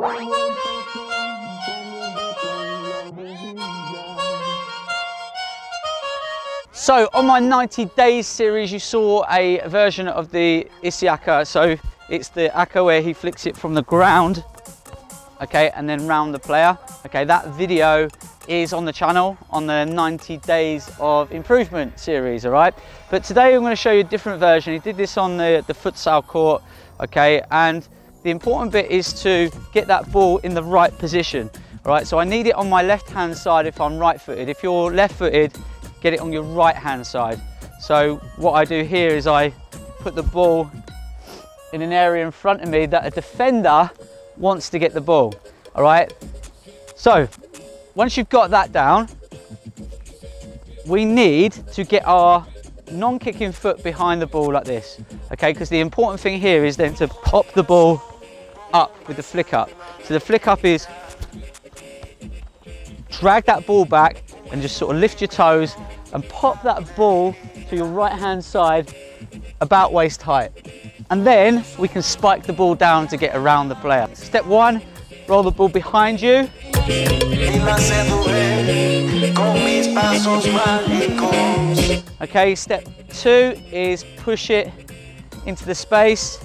So on my 90 days series, you saw a version of the Issy Akka. So it's the Akka where he flicks it from the ground, okay, and then round the player. Okay, that video is on the channel on the 90 days of improvement series, all right? But today I'm gonna show you a different version. He did this on the, the futsal court, okay? And the important bit is to get that ball in the right position, all right? So I need it on my left-hand side if I'm right-footed. If you're left-footed, get it on your right-hand side. So what I do here is I put the ball in an area in front of me that a defender wants to get the ball, all right? So once you've got that down, we need to get our non-kicking foot behind the ball like this, okay? Because the important thing here is then to pop the ball up with the flick up. So the flick up is drag that ball back and just sort of lift your toes and pop that ball to your right hand side about waist height. And then we can spike the ball down to get around the player. Step one, roll the ball behind you. Okay, step two is push it into the space.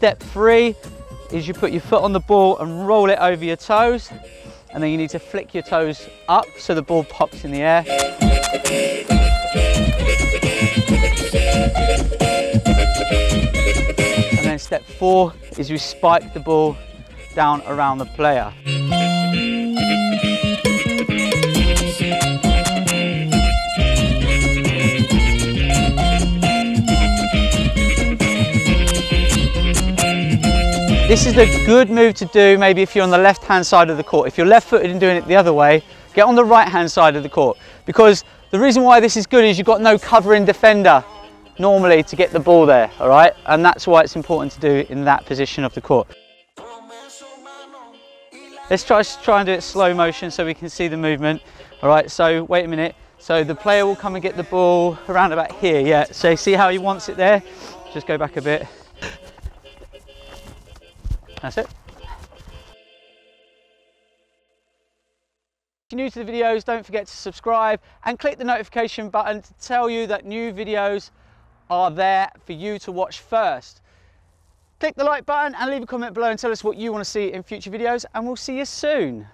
Step three is you put your foot on the ball and roll it over your toes. And then you need to flick your toes up so the ball pops in the air. And then step four is you spike the ball down around the player. This is a good move to do maybe if you're on the left hand side of the court. If you're left footed and doing it the other way, get on the right hand side of the court. Because the reason why this is good is you've got no covering defender normally to get the ball there, all right? And that's why it's important to do it in that position of the court. Let's try, try and do it slow motion so we can see the movement. All right, so wait a minute. So the player will come and get the ball around about here, yeah. So see how he wants it there? Just go back a bit. That's it. If you're new to the videos, don't forget to subscribe and click the notification button to tell you that new videos are there for you to watch first. Click the like button and leave a comment below and tell us what you want to see in future videos and we'll see you soon.